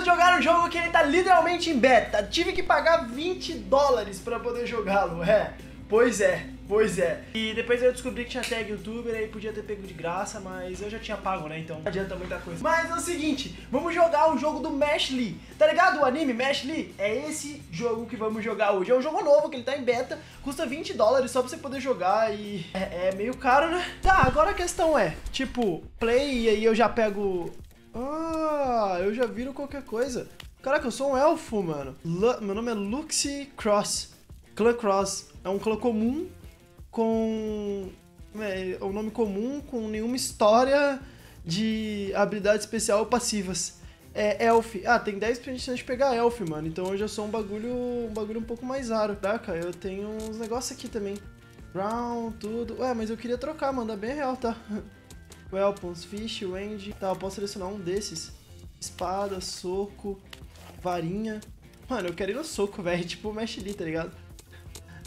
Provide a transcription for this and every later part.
vamos jogar um jogo que ele tá literalmente em beta. Tive que pagar 20 dólares pra poder jogá-lo, é. Pois é, pois é. E depois eu descobri que tinha tag youtuber, aí podia ter pego de graça, mas eu já tinha pago, né? Então não adianta muita coisa. Mas é o seguinte, vamos jogar o jogo do Mesh Lee. Tá ligado o anime Mesh Lee? É esse jogo que vamos jogar hoje. É um jogo novo, que ele tá em beta, custa 20 dólares só pra você poder jogar e é, é meio caro, né? Tá, agora a questão é, tipo, play e aí eu já pego... Ah, eu já viro qualquer coisa. Caraca, eu sou um elfo, mano. Lu meu nome é Luxy Cross. Clan Cross. É um clã comum com. É, é um nome comum com nenhuma história de habilidade especial ou passivas. É Elf. Ah, tem 10% de pegar Elf, mano. Então eu já sou um bagulho. um bagulho um pouco mais raro. Caraca, eu tenho uns negócios aqui também. Brown, tudo. Ué, mas eu queria trocar, manda bem real, tá? Weapons, Fish, Range. Tá, eu posso selecionar um desses. Espada, soco, varinha. Mano, eu quero ir no soco, velho. Tipo o Lee, tá ligado?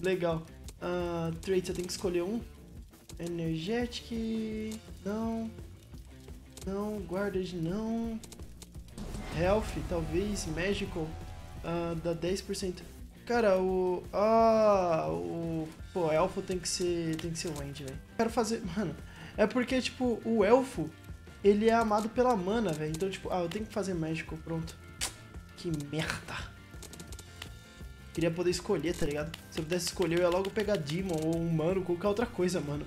Legal. Uh, traits, eu tenho que escolher um. Energetic. Não. Não. Guarded, não. Health, talvez. Magical. Uh, dá 10%. Cara, o... Ah, o... Pô, elfo tem que ser... Tem que ser o range, velho. Quero fazer... Mano, é porque, tipo, o elfo... Ele é amado pela mana, velho. Então, tipo... Ah, eu tenho que fazer magical, pronto. Que merda. Queria poder escolher, tá ligado? Se eu pudesse escolher, eu ia logo pegar Demon ou Humano, qualquer outra coisa, mano.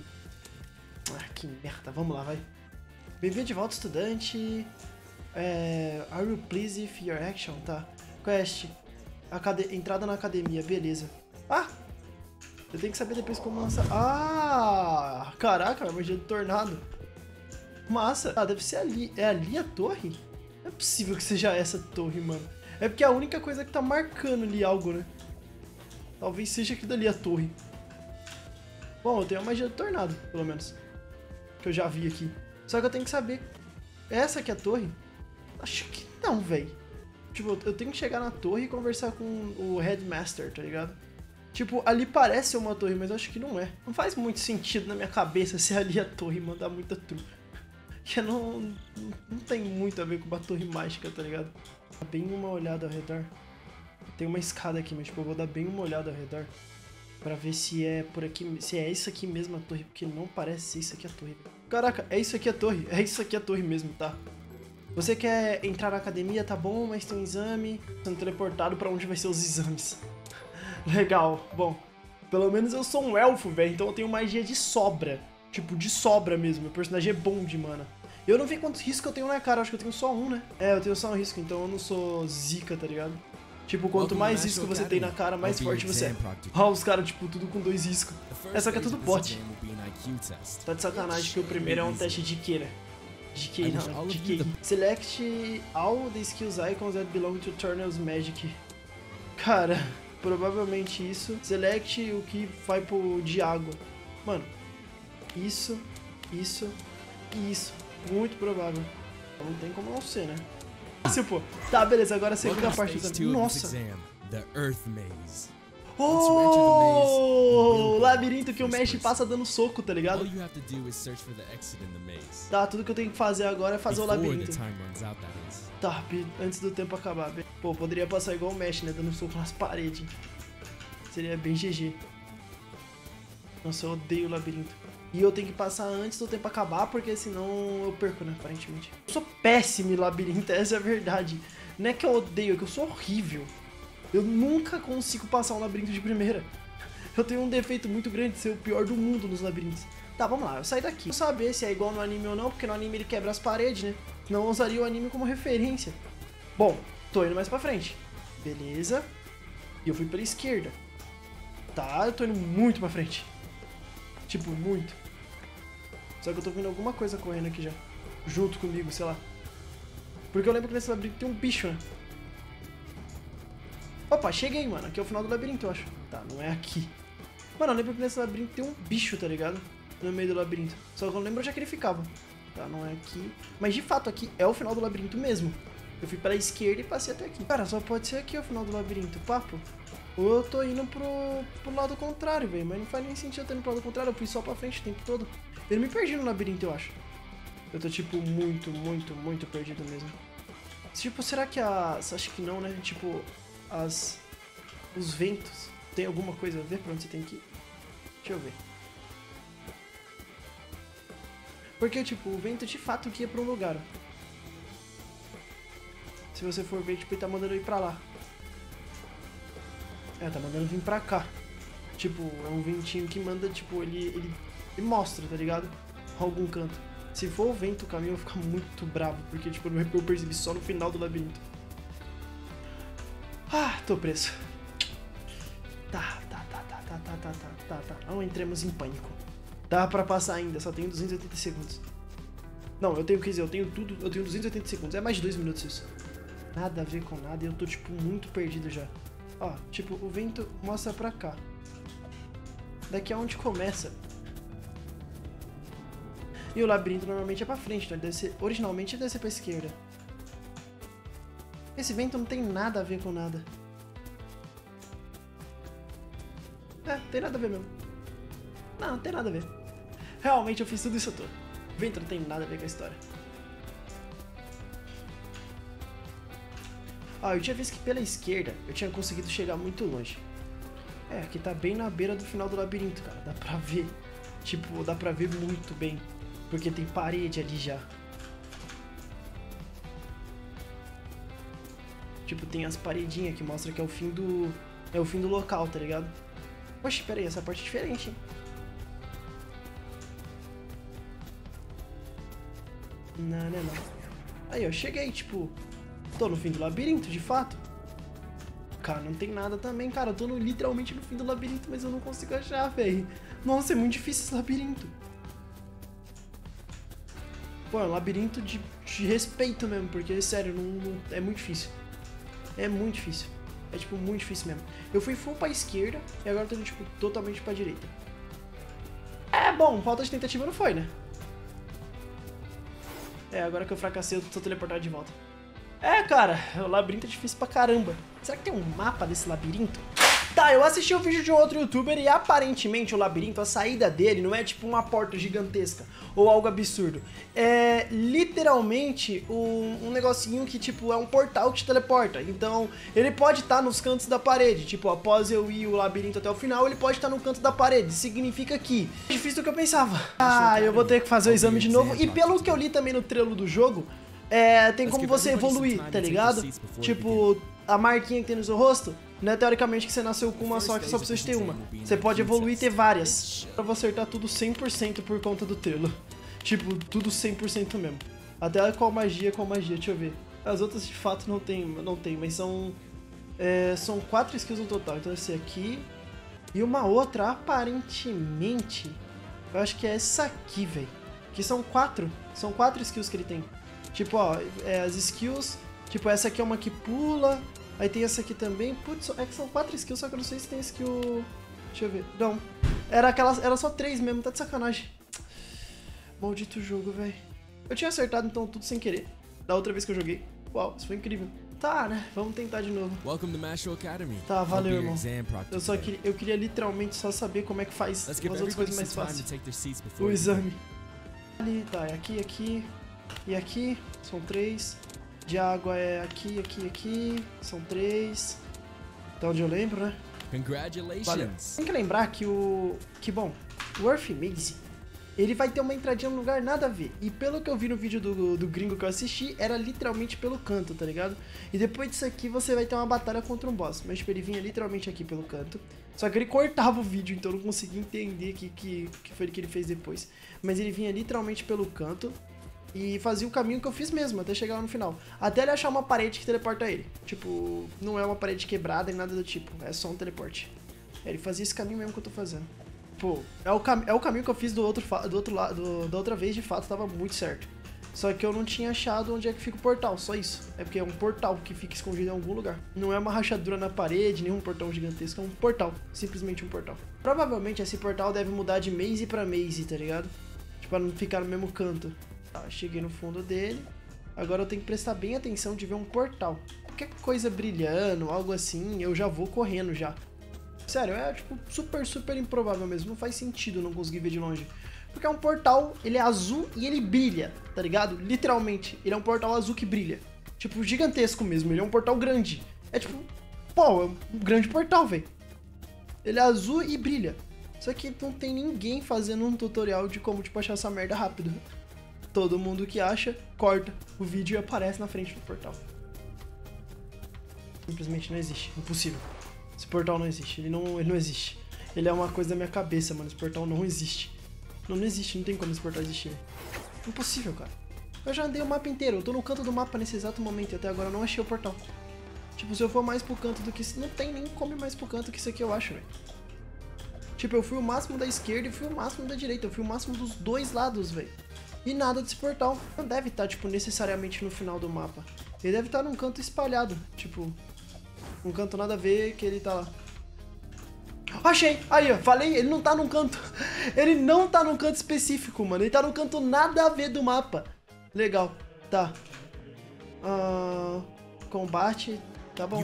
Ah, que merda. Vamos lá, vai. Bem-vindo de volta, estudante. É... Are you pleased with your action? Tá. Quest. Acad... Entrada na academia, beleza. Eu tenho que saber depois como lançar. Ah! Caraca, a magia do tornado. Massa. Ah, deve ser ali. É ali a torre? Não é possível que seja essa torre, mano. É porque é a única coisa que tá marcando ali algo, né? Talvez seja aquilo dali a torre. Bom, eu tenho a magia do tornado, pelo menos. Que eu já vi aqui. Só que eu tenho que saber. Essa aqui é a torre? Acho que não, velho. Tipo, eu tenho que chegar na torre e conversar com o Headmaster, tá ligado? Tipo, ali parece uma torre, mas eu acho que não é. Não faz muito sentido na minha cabeça ser ali a torre e mandar muita trupe. Que não, não tem muito a ver com uma torre mágica, tá ligado? Dá bem uma olhada ao redor. Tem uma escada aqui, mas tipo, eu vou dar bem uma olhada ao redor. Pra ver se é por aqui, se é isso aqui mesmo a torre, porque não parece ser isso aqui a torre. Caraca, é isso aqui a torre, é isso aqui a torre mesmo, tá? Você quer entrar na academia, tá bom, mas tem um exame. Sendo teleportado pra onde vai ser os exames. Legal, bom. Pelo menos eu sou um elfo, velho, então eu tenho magia de sobra. Tipo, de sobra mesmo. Meu personagem é bom de mana. Eu não vi quantos riscos eu tenho na cara, acho que eu tenho só um, né? É, eu tenho só um risco, então eu não sou zica, tá ligado? Tipo, quanto mais risco você tem na cara, mais forte você é. Ó, os caras, tipo, tudo com dois riscos. É, só que é tudo bot. Tá de sacanagem que o primeiro é um teste de que, né? De que não, de que. Select all the skills icons that belong to Turner's Magic. Cara, provavelmente isso. Select o que vai pro de água. Mano, isso, isso e isso. Muito provável. Não tem como não ser, né? Tipo, tá, beleza, agora a segunda parte do Nossa! The Earth Maze. Oh! O labirinto que o Mesh passa dando soco, tá ligado? Tá, tudo que eu tenho que fazer agora é fazer o labirinto. Tá, antes do tempo acabar. Pô, poderia passar igual o Mesh, né? Dando soco nas paredes. Seria bem GG. Nossa, eu odeio o labirinto. E eu tenho que passar antes do tempo acabar, porque senão eu perco, né? Aparentemente. Eu sou péssimo em labirinto, essa é a verdade. Não é que eu odeio, é que eu sou horrível. Eu nunca consigo passar um labirinto de primeira. Eu tenho um defeito muito grande de ser o pior do mundo nos labirintos. Tá, vamos lá, eu saio daqui. Não saber se é igual no anime ou não, porque no anime ele quebra as paredes, né? Não usaria o anime como referência. Bom, tô indo mais pra frente. Beleza. E eu fui pela esquerda. Tá, eu tô indo muito pra frente. Tipo, muito. Só que eu tô vendo alguma coisa correndo aqui já. Junto comigo, sei lá. Porque eu lembro que nesse labirinto tem um bicho, né? Opa, cheguei, mano. Aqui é o final do labirinto, eu acho. Tá, não é aqui. Mano, eu lembro que nesse labirinto tem um bicho, tá ligado? No meio do labirinto. Só que eu não lembro onde é que ele ficava. Tá, não é aqui. Mas de fato, aqui é o final do labirinto mesmo. Eu fui pela esquerda e passei até aqui. Cara, só pode ser aqui o final do labirinto. Papo. Ou eu tô indo pro, pro lado contrário, velho. Mas não faz nem sentido eu ter indo pro lado contrário. Eu fui só pra frente o tempo todo. Eu me perdi no labirinto, eu acho. Eu tô, tipo, muito, muito, muito perdido mesmo. Tipo, será que as. Acho que não, né? Tipo, as. Os ventos tem alguma coisa a ver pra onde você tem que ir? Deixa eu ver. Porque, tipo, o vento de fato que ia pra um lugar. Se você for ver, tipo, ele tá mandando ir pra lá. É, tá mandando vir pra cá. Tipo, é um ventinho que manda, tipo, ele, ele, ele mostra, tá ligado? Algum canto. Se for o vento o caminho, vou ficar muito bravo, porque, tipo, eu percebi só no final do labirinto. Tô preso. Tá, tá, tá, tá, tá, tá, tá, tá, tá, tá. Não entremos em pânico. Dá pra passar ainda, só tenho 280 segundos. Não, eu tenho, quer dizer, eu tenho tudo, eu tenho 280 segundos. É mais de 2 minutos isso. Nada a ver com nada e eu tô, tipo, muito perdido já. Ó, tipo, o vento mostra pra cá. Daqui é onde começa. E o labirinto normalmente é pra frente, então ele deve ser, originalmente ele deve ser pra esquerda. Esse vento não tem nada a ver com nada. Tem nada a ver mesmo. Não, não tem nada a ver. Realmente eu fiz tudo isso todo. O vento não tem nada a ver com a história. Ah, eu tinha visto que pela esquerda eu tinha conseguido chegar muito longe. É, aqui tá bem na beira do final do labirinto, cara. Dá pra ver. Tipo, dá pra ver muito bem. Porque tem parede ali já. Tipo, tem as paredinhas que mostra que é o fim do. É o fim do local, tá ligado? Oxe, pera aí, essa parte é diferente? Não, não, não. Aí, eu cheguei, tipo, tô no fim do labirinto, de fato. Cara, não tem nada também, cara. Eu tô no, literalmente no fim do labirinto, mas eu não consigo achar, velho. Nossa, é muito difícil esse labirinto. Pô, é um labirinto de, de respeito mesmo, porque, sério, não, não, é muito difícil. É muito difícil. É, tipo, muito difícil mesmo. Eu fui full pra esquerda e agora tô, indo, tipo, totalmente pra direita. É, bom, falta de tentativa não foi, né? É, agora que eu fracassei, eu tô teleportado de volta. É, cara, o labirinto é difícil pra caramba. Será que tem um mapa desse labirinto? Tá, eu assisti o um vídeo de outro youtuber e aparentemente o labirinto, a saída dele não é tipo uma porta gigantesca ou algo absurdo. É literalmente um, um negocinho que tipo é um portal que te teleporta. Então ele pode estar tá nos cantos da parede. Tipo, após eu ir o labirinto até o final, ele pode estar tá no canto da parede. Significa que é difícil do que eu pensava. Ah, eu vou ter que fazer o exame de novo. E pelo que eu li também no trailer do jogo, é, tem como você evoluir, tá ligado? Tipo, a marquinha que tem no seu rosto não é teoricamente que você nasceu com uma só, que só precisa ter uma. Você pode evoluir e ter várias. Eu vou acertar tudo 100% por conta do telo. Tipo, tudo 100% mesmo. Até qual magia, qual magia, deixa eu ver. As outras de fato não tem, não tem mas são... É, são quatro skills no total. Então esse aqui e uma outra, aparentemente, eu acho que é essa aqui, velho. Que são quatro, são quatro skills que ele tem. Tipo, ó, é, as skills, tipo, essa aqui é uma que pula, Aí tem essa aqui também. Putz, é que são quatro skills, só que eu não sei se tem skill... Deixa eu ver. Não. Era, aquelas, era só três mesmo, tá de sacanagem. Maldito jogo, velho. Eu tinha acertado então tudo sem querer. Da outra vez que eu joguei. Uau, isso foi incrível. Tá, né? Vamos tentar de novo. Tá, valeu, irmão. Eu só queria, eu queria literalmente só saber como é que faz as outras coisas mais fáceis. O exame. Ali, tá, é aqui, aqui e aqui. São três de água é aqui, aqui, aqui. São três. Até onde eu lembro, né? Congratulations! Valeu. Tem que lembrar que o... Que, bom, o Earth Maze, ele vai ter uma entradinha num lugar nada a ver. E pelo que eu vi no vídeo do, do gringo que eu assisti, era literalmente pelo canto, tá ligado? E depois disso aqui, você vai ter uma batalha contra um boss. Mas, tipo, ele vinha literalmente aqui pelo canto. Só que ele cortava o vídeo, então eu não consegui entender o que, que, que foi que ele fez depois. Mas ele vinha literalmente pelo canto e fazia o caminho que eu fiz mesmo, até chegar lá no final. Até ele achar uma parede que teleporta ele. Tipo, não é uma parede quebrada nem nada do tipo, é só um teleporte. Ele fazia esse caminho mesmo que eu tô fazendo. Pô, é o, é o caminho que eu fiz do outro, do outro lado, da outra vez, de fato, tava muito certo. Só que eu não tinha achado onde é que fica o portal, só isso. É porque é um portal que fica escondido em algum lugar. Não é uma rachadura na parede, nem um portão gigantesco, é um portal. Simplesmente um portal. Provavelmente esse portal deve mudar de maze pra maze, tá ligado? Tipo, pra não ficar no mesmo canto. Tá, cheguei no fundo dele. Agora eu tenho que prestar bem atenção de ver um portal. Qualquer coisa brilhando, algo assim, eu já vou correndo já. Sério, é tipo super, super improvável mesmo. Não faz sentido não conseguir ver de longe. Porque é um portal, ele é azul e ele brilha, tá ligado? Literalmente, ele é um portal azul que brilha. Tipo, gigantesco mesmo. Ele é um portal grande. É tipo, pô, é um grande portal, velho. Ele é azul e brilha. Só que não tem ninguém fazendo um tutorial de como, tipo, achar essa merda rápido. Todo mundo que acha, corta o vídeo e aparece na frente do portal. Simplesmente não existe. Impossível. Esse portal não existe. Ele não, ele não existe. Ele é uma coisa da minha cabeça, mano. Esse portal não existe. Não, não existe. Não tem como esse portal existir. Impossível, cara. Eu já andei o mapa inteiro. Eu tô no canto do mapa nesse exato momento e até agora eu não achei o portal. Tipo, se eu for mais pro canto do que isso, não tem nem como ir mais pro canto que isso aqui, eu acho, velho. Tipo, eu fui o máximo da esquerda e fui o máximo da direita. Eu fui o máximo dos dois lados, velho. E nada desse portal. Não deve estar, tipo, necessariamente no final do mapa. Ele deve estar num canto espalhado. Tipo, um canto nada a ver que ele tá lá. Achei! Aí, ó, falei, ele não tá num canto. Ele não tá num canto específico, mano. Ele tá num canto nada a ver do mapa. Legal, tá. Uh, combate, tá bom.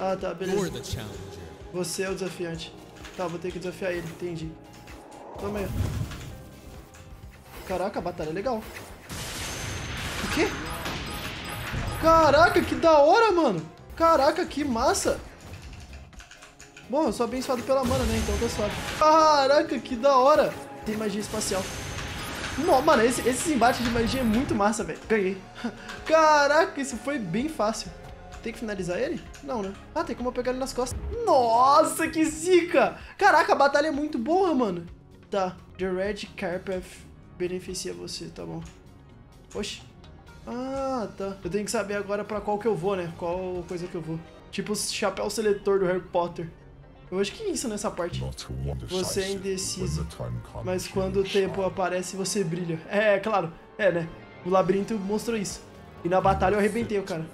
Ah, tá, beleza. Você é o desafiante. Tá, vou ter que desafiar ele, entendi. Toma aí. Caraca, a batalha é legal. O quê? Caraca, que da hora, mano. Caraca, que massa. Bom, eu sou abençoado pela mana, né? Então eu tô suave. Caraca, que da hora. Tem magia espacial. Mano, esse, esse embate de magia é muito massa, velho. Ganhei. Caraca, isso foi bem fácil. Tem que finalizar ele? Não, né? Ah, tem como eu pegar ele nas costas. Nossa, que zica! Caraca, a batalha é muito boa, mano. Tá, The Red Carpet beneficia você, tá bom. Oxi. Ah, tá. Eu tenho que saber agora pra qual que eu vou, né? Qual coisa que eu vou. Tipo o chapéu seletor do Harry Potter. Eu acho que é isso nessa parte. Você é indeciso. Mas quando o tempo aparece, você brilha. É, é, claro. É, né? O labirinto mostrou isso. E na batalha eu arrebentei o cara.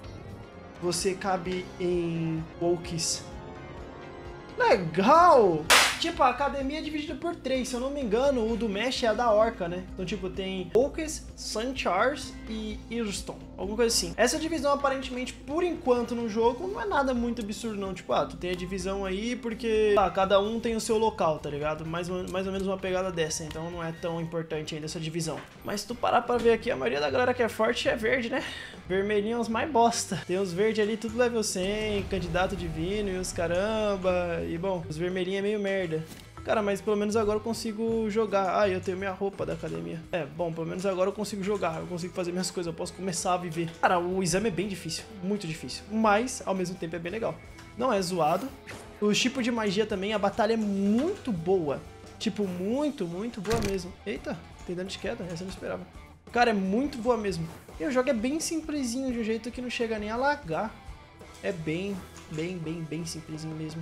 Você cabe em Walkies. Legal! Tipo, a academia é dividida por três, se eu não me engano, o do Mesh é a da Orca, né? Então, tipo, tem Focus, St. Charles e Easton, alguma coisa assim. Essa divisão, aparentemente, por enquanto no jogo, não é nada muito absurdo, não. Tipo, ah, tu tem a divisão aí porque, ah, cada um tem o seu local, tá ligado? Mais, mais ou menos uma pegada dessa, então não é tão importante ainda essa divisão. Mas se tu parar pra ver aqui, a maioria da galera que é forte é verde, né? Vermelhinho é os mais bosta. Tem os verdes ali, tudo level 100, candidato divino e os caramba. E, bom, os vermelhinhos é meio merda merda. Cara, mas pelo menos agora eu consigo jogar. Ah, eu tenho minha roupa da academia. É, bom, pelo menos agora eu consigo jogar. Eu consigo fazer minhas coisas. Eu posso começar a viver. Cara, o exame é bem difícil. Muito difícil. Mas, ao mesmo tempo, é bem legal. Não é zoado. O tipo de magia também, a batalha é muito boa. Tipo, muito, muito boa mesmo. Eita, tem dano de queda. Essa eu não esperava. Cara, é muito boa mesmo. E o jogo é bem simplesinho, de um jeito que não chega nem a lagar. É bem, bem, bem, bem simplesinho mesmo.